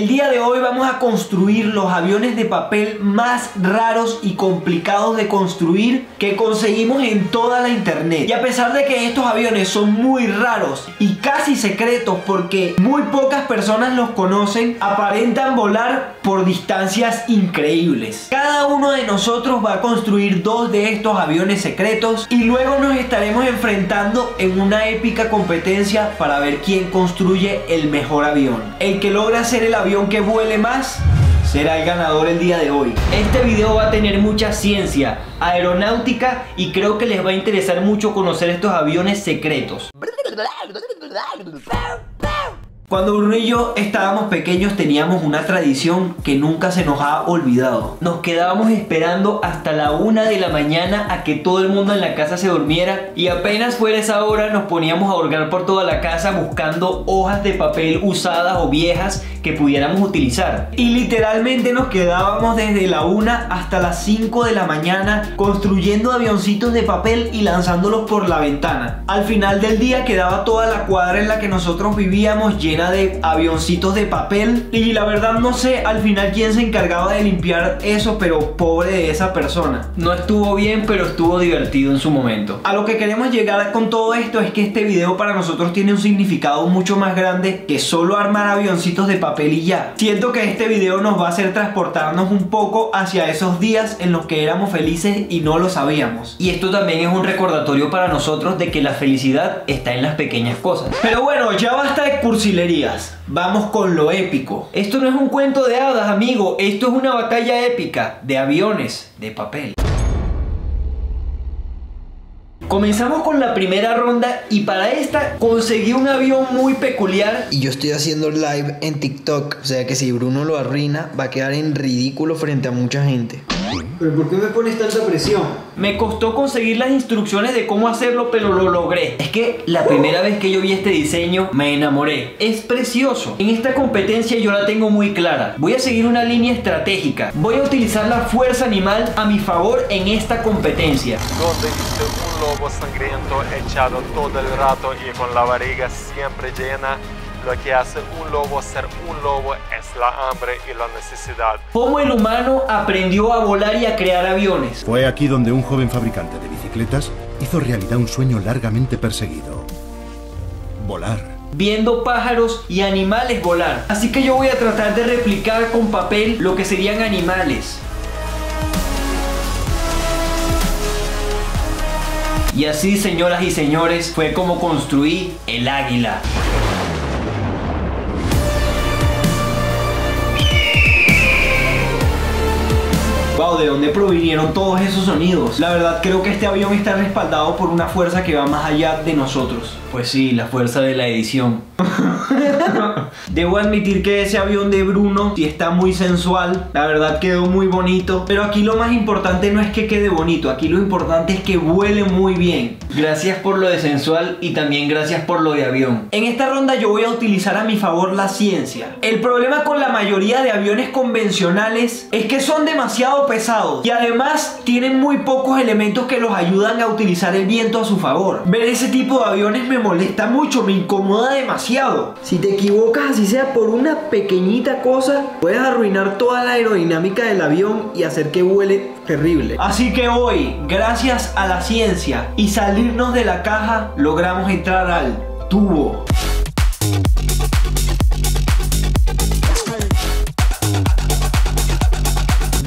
El día de hoy vamos a construir los aviones de papel más raros y complicados de construir que conseguimos en toda la internet. Y a pesar de que estos aviones son muy raros y casi secretos porque muy pocas personas los conocen, aparentan volar por distancias increíbles. Cada uno de nosotros va a construir dos de estos aviones secretos y luego nos estaremos enfrentando en una épica competencia para ver quién construye el mejor avión. El que logra hacer el avión que vuele más será el ganador el día de hoy. Este video va a tener mucha ciencia, aeronáutica y creo que les va a interesar mucho conocer estos aviones secretos. Cuando Bruno y yo estábamos pequeños teníamos una tradición que nunca se nos ha olvidado. Nos quedábamos esperando hasta la una de la mañana a que todo el mundo en la casa se durmiera y apenas fuera esa hora nos poníamos a orgar por toda la casa buscando hojas de papel usadas o viejas que pudiéramos utilizar. Y literalmente nos quedábamos desde la una hasta las 5 de la mañana construyendo avioncitos de papel y lanzándolos por la ventana. Al final del día quedaba toda la cuadra en la que nosotros vivíamos llena de avioncitos de papel y la verdad no sé al final quién se encargaba de limpiar eso, pero pobre de esa persona. No estuvo bien, pero estuvo divertido en su momento. A lo que queremos llegar con todo esto es que este video para nosotros tiene un significado mucho más grande que solo armar avioncitos de papel y ya. Siento que este video nos va a hacer transportarnos un poco hacia esos días en los que éramos felices y no lo sabíamos. Y esto también es un recordatorio para nosotros de que la felicidad está en las pequeñas cosas. Pero bueno, ya basta de cursilería Vamos con lo épico. Esto no es un cuento de hadas, amigo. Esto es una batalla épica de aviones de papel. Comenzamos con la primera ronda y para esta conseguí un avión muy peculiar. Y yo estoy haciendo live en TikTok, o sea que si Bruno lo arruina va a quedar en ridículo frente a mucha gente. ¿Pero por qué me pones tanta presión? Me costó conseguir las instrucciones de cómo hacerlo, pero lo logré. Es que la primera vez que yo vi este diseño me enamoré. Es precioso. En esta competencia yo la tengo muy clara. Voy a seguir una línea estratégica. Voy a utilizar la fuerza animal a mi favor en esta competencia. Donde viste un lobo sangriento echado todo el rato y con la barriga siempre llena lo que hace un lobo ser un lobo es la hambre y la necesidad. ¿Cómo el humano aprendió a volar y a crear aviones? Fue aquí donde un joven fabricante de bicicletas hizo realidad un sueño largamente perseguido. Volar. Viendo pájaros y animales volar. Así que yo voy a tratar de replicar con papel lo que serían animales. Y así, señoras y señores, fue como construí el águila. ¿De dónde provinieron todos esos sonidos? La verdad creo que este avión está respaldado por una fuerza que va más allá de nosotros. Pues sí, la fuerza de la edición. Debo admitir que ese avión de Bruno sí está muy sensual. La verdad quedó muy bonito. Pero aquí lo más importante no es que quede bonito. Aquí lo importante es que vuele muy bien. Gracias por lo de sensual y también gracias por lo de avión. En esta ronda yo voy a utilizar a mi favor la ciencia. El problema con la mayoría de aviones convencionales es que son demasiado pesados. Y además tienen muy pocos elementos que los ayudan a utilizar el viento a su favor. Ver ese tipo de aviones me molesta mucho, me incomoda demasiado. Si te equivocas, así sea por una pequeñita cosa, puedes arruinar toda la aerodinámica del avión y hacer que vuele terrible. Así que hoy, gracias a la ciencia y salirnos de la caja, logramos entrar al tubo.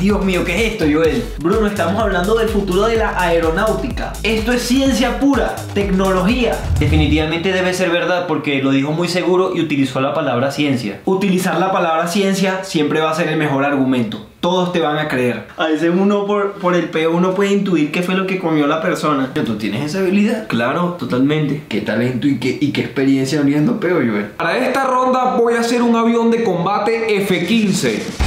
Dios mío, ¿qué es esto, Joel? Bruno, estamos hablando del futuro de la aeronáutica. Esto es ciencia pura, tecnología. Definitivamente debe ser verdad porque lo dijo muy seguro y utilizó la palabra ciencia. Utilizar la palabra ciencia siempre va a ser el mejor argumento todos te van a creer. A veces uno por, por el peo uno puede intuir qué fue lo que comió la persona. ¿Tú tienes esa habilidad? Claro, totalmente. Qué talento y qué, y qué experiencia oliendo peo, Joel. Para esta ronda voy a hacer un avión de combate F-15.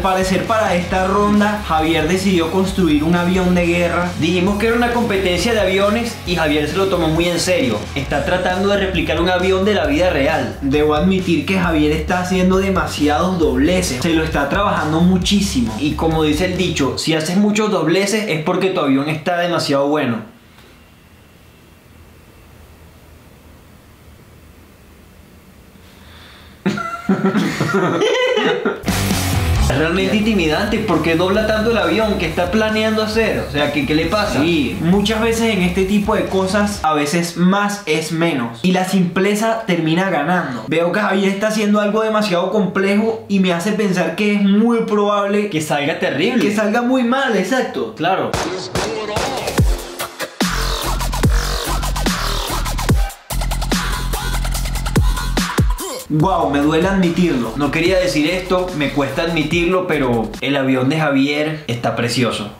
Al parecer para esta ronda Javier decidió construir un avión de guerra. Dijimos que era una competencia de aviones y Javier se lo tomó muy en serio. Está tratando de replicar un avión de la vida real. Debo admitir que Javier está haciendo demasiados dobleces. Se lo está trabajando muchísimo. Y como dice el dicho, si haces muchos dobleces es porque tu avión está demasiado bueno. Es realmente intimidante porque dobla tanto el avión que está planeando hacer. O sea, ¿qué, qué le pasa? Sí, muchas veces en este tipo de cosas, a veces más es menos. Y la simpleza termina ganando. Veo que Javier está haciendo algo demasiado complejo y me hace pensar que es muy probable Que salga terrible. que salga muy mal, exacto. Claro. Wow, me duele admitirlo. No quería decir esto, me cuesta admitirlo, pero el avión de Javier está precioso.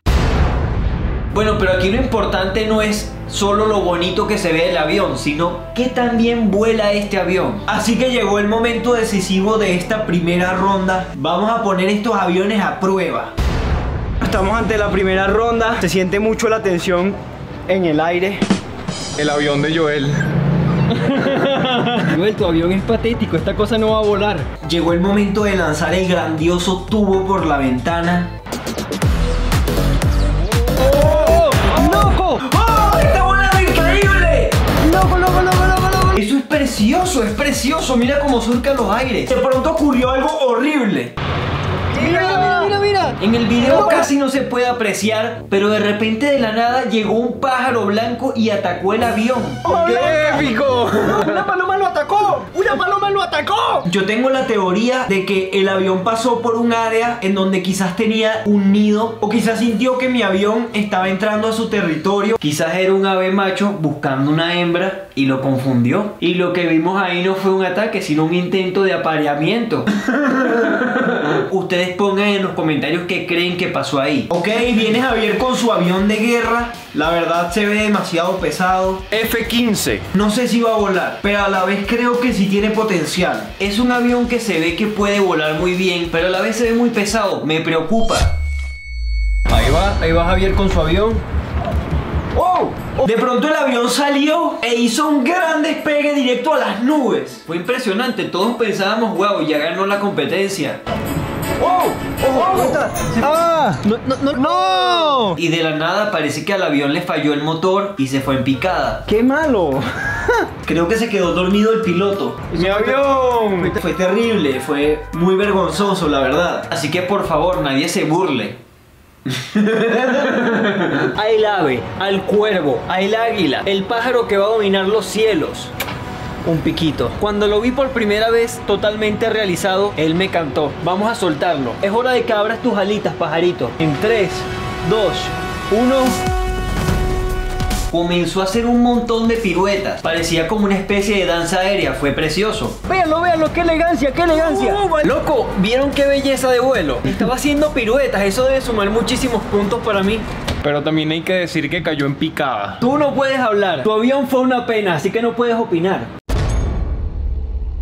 Bueno, pero aquí lo importante no es solo lo bonito que se ve el avión, sino que también vuela este avión. Así que llegó el momento decisivo de esta primera ronda. Vamos a poner estos aviones a prueba. Estamos ante la primera ronda. Se siente mucho la tensión en el aire. El avión de Joel. Joel, tu avión es patético. Esta cosa no va a volar. Llegó el momento de lanzar el grandioso tubo por la ventana. ¡Loco! ¡Oh! ¡Está volando increíble! ¡Loco, loco, loco, loco, loco! Eso es precioso, es precioso. Mira cómo surca los aires. De pronto ocurrió algo horrible. Mira, mira, mira, mira. En el video casi no se puede apreciar, pero de repente de la nada llegó un pájaro blanco y atacó el avión. ¡Qué épico! ¡Una paloma lo atacó! ¡Una paloma lo atacó! Yo tengo la teoría de que el avión pasó por un área en donde quizás tenía un nido o quizás sintió que mi avión estaba entrando a su territorio. Quizás era un ave macho buscando una hembra y lo confundió. Y lo que vimos ahí no fue un ataque, sino un intento de apareamiento. Ustedes pongan en los comentarios qué creen que pasó ahí. Ok, viene Javier con su avión de guerra. La verdad se ve demasiado pesado. F-15. No sé si va a volar, pero a la vez creo que sí tiene potencial. Es un avión que se ve que puede volar muy bien, pero a la vez se ve muy pesado. Me preocupa. Ahí va, ahí va Javier con su avión. ¡Oh! De pronto el avión salió e hizo un gran despegue directo a las nubes. Fue impresionante. Todos pensábamos, wow, ya ganó la competencia. ¡Oh! ¡No, no, no! ¡No! Y de la nada parece que al avión le falló el motor y se fue en picada. ¡Qué malo! Creo que se quedó dormido el piloto. ¡Mi avión! Fue terrible, fue muy vergonzoso, la verdad. Así que por favor, nadie se burle. Al ave, al cuervo, al águila, el pájaro que va a dominar los cielos. Un piquito. Cuando lo vi por primera vez totalmente realizado, él me cantó. Vamos a soltarlo. Es hora de que abras tus alitas, pajarito. En 3, 2, 1. Comenzó a hacer un montón de piruetas. Parecía como una especie de danza aérea. Fue precioso. Véanlo, véanlo, qué elegancia, qué elegancia. Loco, ¿vieron qué belleza de vuelo? Estaba haciendo piruetas, eso debe sumar muchísimos puntos para mí. Pero también hay que decir que cayó en picada. Tú no puedes hablar, tu avión fue una pena, así que no puedes opinar.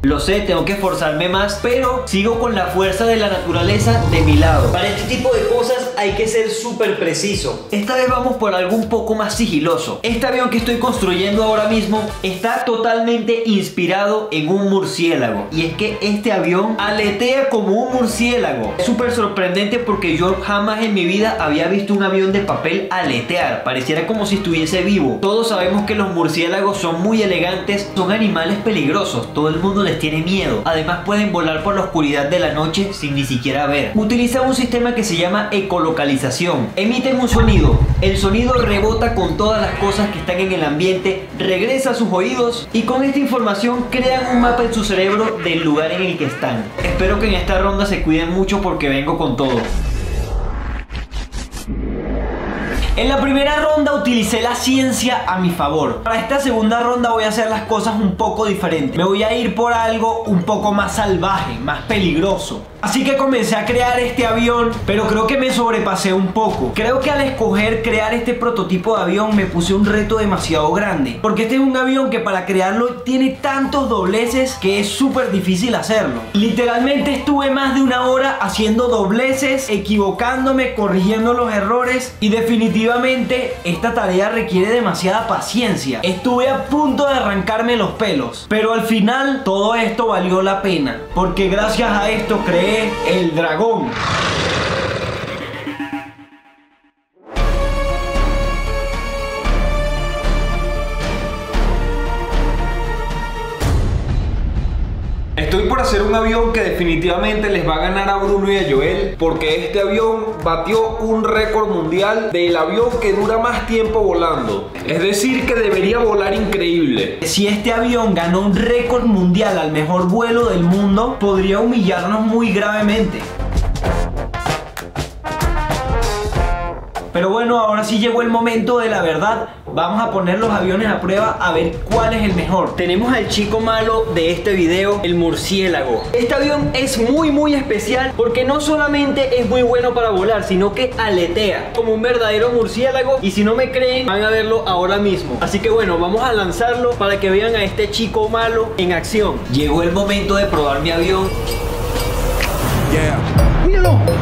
Lo sé, tengo que esforzarme más, pero sigo con la fuerza de la naturaleza de mi lado. Para este tipo de cosas hay que ser súper preciso. Esta vez vamos por algo un poco más sigiloso. Este avión que estoy construyendo ahora mismo está totalmente inspirado en un murciélago. Y es que este avión aletea como un murciélago. Es súper sorprendente porque yo jamás en mi vida había visto un avión de papel aletear. Pareciera como si estuviese vivo. Todos sabemos que los murciélagos son muy elegantes, son animales peligrosos. Todo el mundo les tiene miedo. Además pueden volar por la oscuridad de la noche sin ni siquiera ver. Utilizan un sistema que se llama ecolocalización. Emiten un sonido. El sonido rebota con todas las cosas que están en el ambiente, regresa a sus oídos y con esta información crean un mapa en su cerebro del lugar en el que están. Espero que en esta ronda se cuiden mucho porque vengo con todo. En la primera ronda utilicé la ciencia a mi favor. Para esta segunda ronda voy a hacer las cosas un poco diferentes. Me voy a ir por algo un poco más salvaje, más peligroso. Así que comencé a crear este avión, pero creo que me sobrepasé un poco. Creo que al escoger crear este prototipo de avión me puse un reto demasiado grande. Porque este es un avión que para crearlo tiene tantos dobleces que es súper difícil hacerlo. Literalmente estuve más de una hora haciendo dobleces, equivocándome, corrigiendo los errores y definitivamente esta tarea requiere demasiada paciencia. Estuve a punto de arrancarme los pelos, pero al final todo esto valió la pena. Porque gracias a esto creé el dragón. Un avión que definitivamente les va a ganar a Bruno y a Joel, porque este avión batió un récord mundial del avión que dura más tiempo volando. Es decir, que debería volar increíble. Si este avión ganó un récord mundial al mejor vuelo del mundo, podría humillarnos muy gravemente. Pero bueno, ahora sí llegó el momento de la verdad. Vamos a poner los aviones a prueba a ver cuál es el mejor. Tenemos al chico malo de este video, el murciélago. Este avión es muy muy especial porque no solamente es muy bueno para volar, sino que aletea como un verdadero murciélago. Y si no me creen, van a verlo ahora mismo. Así que bueno, vamos a lanzarlo para que vean a este chico malo en acción. Llegó el momento de probar mi avión. ¡Míralo! ¡Míralo, míralo,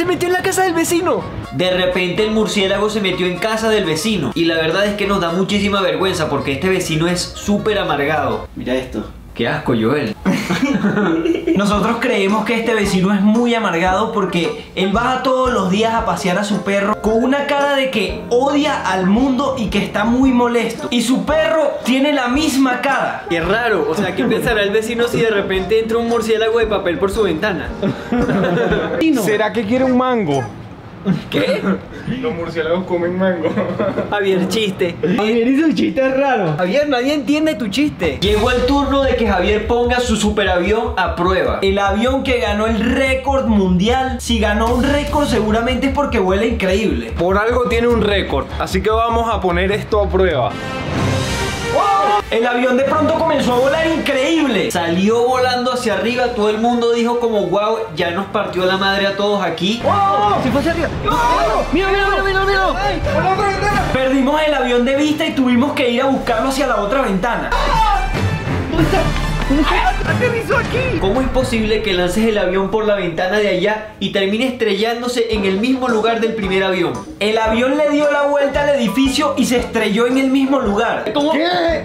se metió en la casa del vecino! De repente el murciélago se metió en casa del vecino. Y la verdad es que nos da muchísima vergüenza porque este vecino es súper amargado. Mira esto. Qué asco, Joel. Nosotros creemos que este vecino es muy amargado porque él baja todos los días a pasear a su perro con una cara de que odia al mundo y que está muy molesto. Y su perro tiene la misma cara. Qué raro, o sea, ¿qué pensará el vecino si de repente entra un murciélago de papel por su ventana? ¿Será que quiere un mango? ¿Qué? Los murciélagos comen mango. Javier, chiste. Javier hizo un chiste raro. Javier, nadie entiende tu chiste. Llegó el turno de que Javier ponga su superavión a prueba. El avión que ganó el récord mundial. Si ganó un récord seguramente es porque vuela increíble. Por algo tiene un récord, así que vamos a poner esto a prueba. El avión de pronto comenzó a volar increíble. Salió volando hacia arriba. Todo el mundo dijo como wow, ya nos partió la madre a todos aquí. Se fue hacia arriba. Mira, mira, mira, mira, mira. Perdimos el avión de vista y tuvimos que ir a buscarlo hacia la otra ventana. Aterrizó aquí. ¿Cómo es posible que lances el avión por la ventana de allá y termine estrellándose en el mismo lugar del primer avión? El avión le dio la vuelta al edificio y se estrelló en el mismo lugar. ¿Cómo?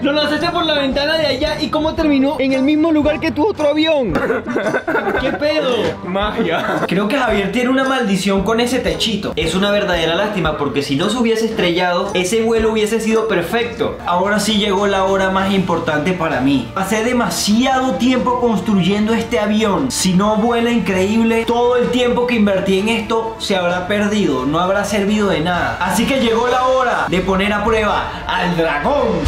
Lo lanzaste por la ventana de allá y cómo terminó en el mismo lugar que tu otro avión. ¿Qué pedo? Magia. Creo que Javier tiene una maldición con ese techito. Es una verdadera lástima porque si no se hubiese estrellado, ese vuelo hubiese sido perfecto. Ahora sí llegó la hora más importante para mí. Pasé demasiado tiempo construyendo este avión. Si no vuela increíble, todo el tiempo que invertí en esto se habrá perdido, no habrá servido de nada. Así que llegó la hora de poner a prueba al dragón.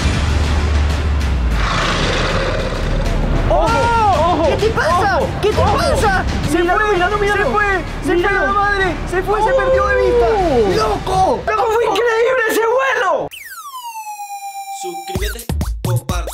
¿Qué te pasa? ¿Qué te pasa? Se fue, míralo, míralo. se fue, se fue la madre, se fue, se perdió de vista. ¡Loco! ¡Loco, fue increíble ese vuelo! Suscríbete, comparte,